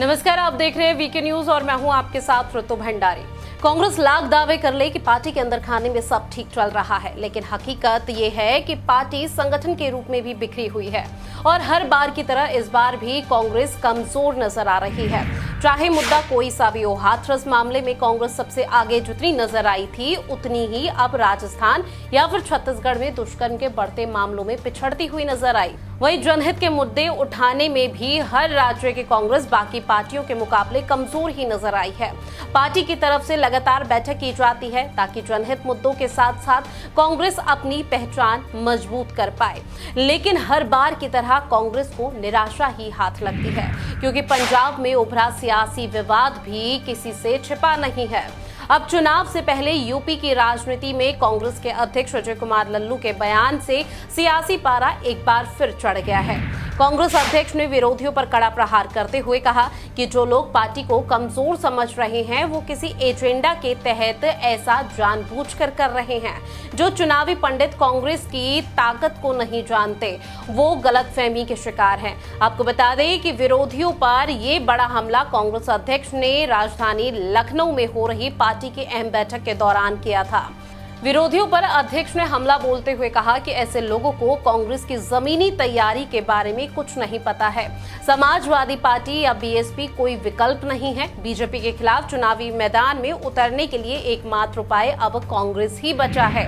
नमस्कार, आप देख रहे हैं वीके न्यूज़ और मैं हूँ आपके साथ ऋतु भंडारी। कांग्रेस लाख दावे कर ले कि पार्टी के अंदर खाने में सब ठीक चल रहा है, लेकिन हकीकत ये है कि पार्टी संगठन के रूप में भी बिखरी हुई है। और हर बार की तरह इस बार भी कांग्रेस कमज़ोर नज़र आ रही है। चाहे मुद्दा कोई सा भी हो, हाथरस मामले में कांग्रेस सबसे आगे जितनी नज़र आई थी, उतनी ही अब राजस्थान या फिर छत्तीसगढ़ में दुष्कर्म के बढ़ते मामलों में पिछड़ती हुई नज़र आई। वहीं जनहित के मुद्दे उठाने में भी हर राज्य की कांग्रेस बाकी पार्टियों के मुकाबले कमज़ोर ही नज़र आई है। पार्टी की तरफ़ से लगातार बैठक की जाती है ताकि जनहित मुद्दों के साथ साथ कांग्रेस अपनी पहचान मज़बूत कर पाए। लेकिन हर बार की तरह कांग्रेस को निराशा ही हाथ लगती है, क्योंकि पंजाब में उभरा सियासी विवाद भी किसी से छिपा नहीं है। अब चुनाव से पहले यूपी की राजनीति में कांग्रेस के अध्यक्ष अजय कुमार लल्लू के बयान से सियासी पारा एक बार फिर चढ़ गया है। कांग्रेस अध्यक्ष ने विरोधियों पर कड़ा प्रहार करते हुए कहा कि जो लोग पार्टी को कमज़ोर समझ रहे हैं, वो किसी एजेंडा के तहत ऐसा जानबूझकर कर रहे हैं। जो चुनावी पंडित कांग्रेस की ताकत को नहीं जानते, वो गलत फहमी के शिकार हैं। आपको बता दें कि विरोधियों पर ये बड़ा हमला कांग्रेस अध्यक्ष ने राजधानी लखनऊ में हो रही पार्टी की अहम बैठक के दौरान किया था। विरोधियों पर अध्यक्ष ने हमला बोलते हुए कहा कि ऐसे लोगों को कांग्रेस की जमीनी तैयारी के बारे में कुछ नहीं पता है। समाजवादी पार्टी या बीएसपी कोई विकल्प नहीं है। बीजेपी के खिलाफ चुनावी मैदान में उतरने के लिए एकमात्र उपाय अब कांग्रेस ही बचा है।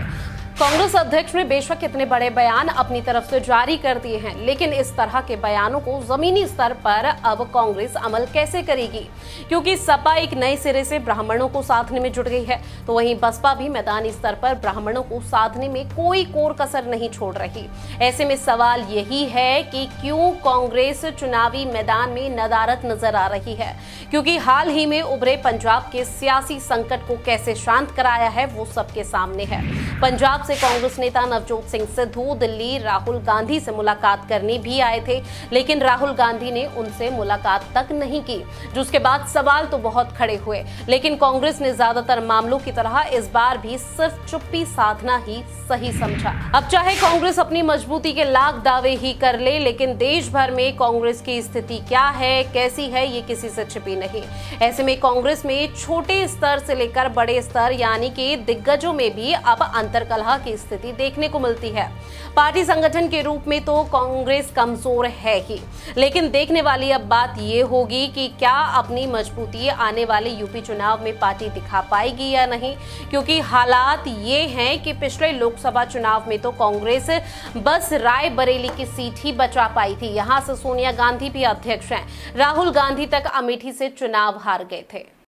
कांग्रेस अध्यक्ष ने बेशक इतने बड़े बयान अपनी तरफ़ से जारी कर दिए हैं, लेकिन इस तरह के बयानों को जमीनी स्तर पर अब कांग्रेस अमल कैसे करेगी? क्योंकि सपा एक नए सिरे से ब्राह्मणों को साधने में जुट गई है तो वहीं बसपा भी मैदानी स्तर पर ब्राह्मणों को साधने में कोई कोर कसर नहीं छोड़ रही। ऐसे में सवाल यही है कि क्यों कांग्रेस चुनावी मैदान में नदारत नज़र आ रही है? क्योंकि हाल ही में उभरे पंजाब के सियासी संकट को कैसे शांत कराया है, वो सबके सामने है। पंजाब से कांग्रेस नेता नवजोत सिंह सिद्धू दिल्ली राहुल गांधी से मुलाकात करने भी आए थे, लेकिन राहुल गांधी ने उनसे मुलाकात तक नहीं की, जिसके बाद सवाल तो बहुत खड़े हुए। लेकिन कांग्रेस ने ज़्यादातर मामलों की तरह इस बार भी सिर्फ़ चुप्पी साधना ही सही समझा। अब चाहे कांग्रेस अपनी मजबूती के लाख दावे ही कर ले, लेकिन देश भर में कांग्रेस की स्थिति क्या है, कैसी है, ये किसी से छिपी नहीं। ऐसे में कांग्रेस में छोटे स्तर से लेकर बड़े स्तर, यानी कि दिग्गजों में भी अब अंतरकलह की स्थिति देखने को मिलती है। पार्टी संगठन के रूप में तो कांग्रेस कमज़ोर है ही। लेकिन देखने वाली अब बात ये होगी कि क्या अपनी मजबूती आने वाले यूपी चुनाव में पार्टी दिखा पाएगी या नहीं, क्योंकि हालात ये हैं कि पिछले लोकसभा चुनाव में तो कांग्रेस बस राय बरेली की सीट ही बचा पाई थी। यहाँ से सोनिया गांधी भी अध्यक्ष हैं। राहुल गांधी तक अमेठी से चुनाव हार गए थे।